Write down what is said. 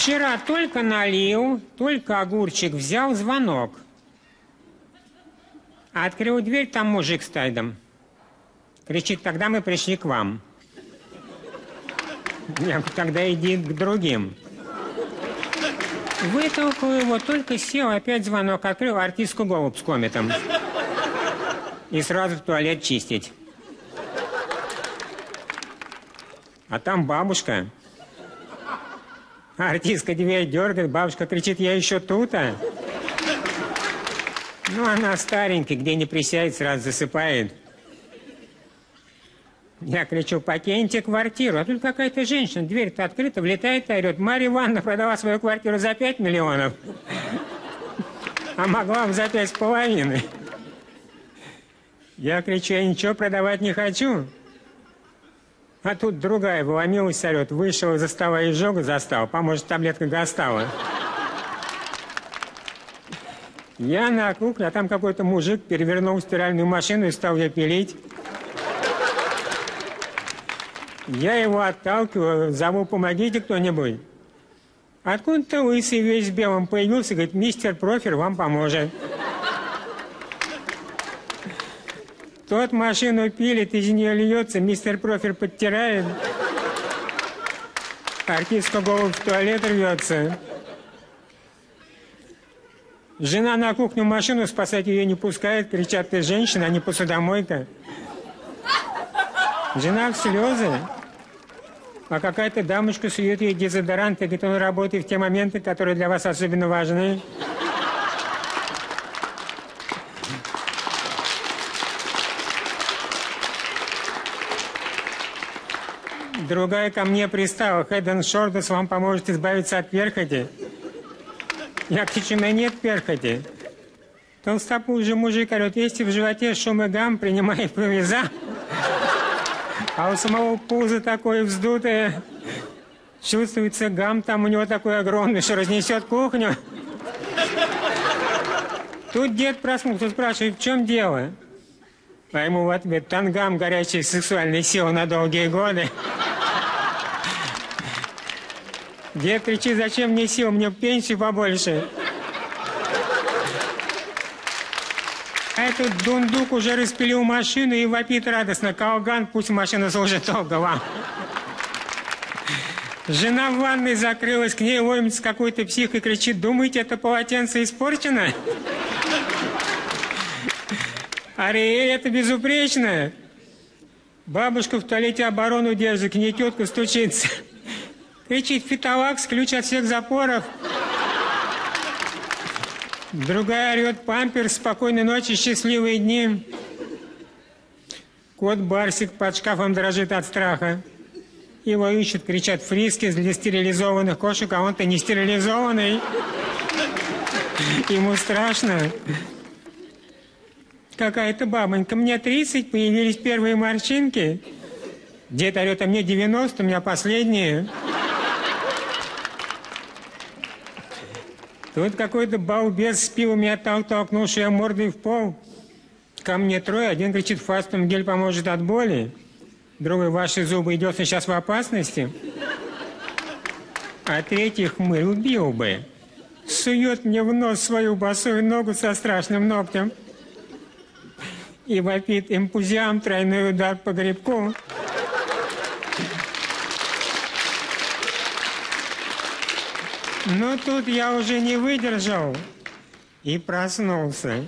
Вчера только налил, только огурчик взял, звонок. Открыл дверь, там мужик с тайдом. Кричит, тогда мы пришли к вам. Я тогда иди к другим. Вытолкал его, только сел, опять звонок открыл, артистку голубь с кометом. И сразу в туалет чистить. А там бабушка. Артистка дверь дергает, бабушка кричит, я еще тут, а? Ну, она старенькая, где не присядет, сразу засыпает. Я кричу, покиньте квартиру. А тут какая-то женщина, дверь-то открыта, влетает и орет. Марья Ивановна продала свою квартиру за 5 миллионов, а могла бы за пять с половиной. Я кричу, я ничего продавать не хочу. А тут другая вломилась, орет. Вышел из-за стола и изжога застал. Поможет таблетка Гастава. Я на кухне, а там какой-то мужик перевернул стиральную машину и стал ее пилить. Я его отталкиваю, зову, помогите кто-нибудь. Откуда-то лысый весь в белом появился, говорит, мистер Профер вам поможет. Тот машину пилит, из нее льется, мистер Профер подтирает. Артистка голову в туалет рвется. Жена на кухню машину спасать ее не пускает, кричат, ты женщина, а не посудомойка. Жена в слезы. А какая-то дамочка сует ей дезодорант и говорит, он работает в те моменты, которые для вас особенно важны. Другая ко мне пристала. Head and вам поможет избавиться от перхоти. Я кричу, у нет перхоти. Толстопузый мужик орет, если в животе шум и гам, принимай провиза. А у самого пуза такое вздутое. Чувствуется гам там у него такой огромный, что разнесет кухню. Тут дед проснулся, спрашивает, в чем дело? А ему в ответ, тангам горячей сексуальной силы на долгие годы. Дед кричит, зачем мне сил, мне пенсию побольше. А этот дундук уже распилил машину и вопит радостно. Калган, пусть машина служит долго вам. Жена в ванной закрылась, к ней ломится какой-то псих и кричит, думаете, это полотенце испорчено? Ариэль, это безупречно. Бабушка в туалете оборону держит, к ней тетка стучится. Кричит, фиталакс, ключ от всех запоров. Другая орет памперс, спокойной ночи, счастливые дни. Кот Барсик под шкафом дрожит от страха. Его ищут, кричат фриски для стерилизованных кошек, а он-то не стерилизованный. Ему страшно. Какая-то бабонька, мне 30, появились первые морщинки. Дед орет, а мне 90, у меня последние. Тут какой-то балбес с пивом меня толкнул, что я мордой в пол. Ко мне трое, один кричит, фастом гель поможет от боли. Другой, ваши зубы идет сейчас в опасности. А третий хмырь убил бы. Сует мне в нос свою босую ногу со страшным ногтем. И вопит импузиам тройной удар по грибку. Но тут я уже не выдержал и проснулся.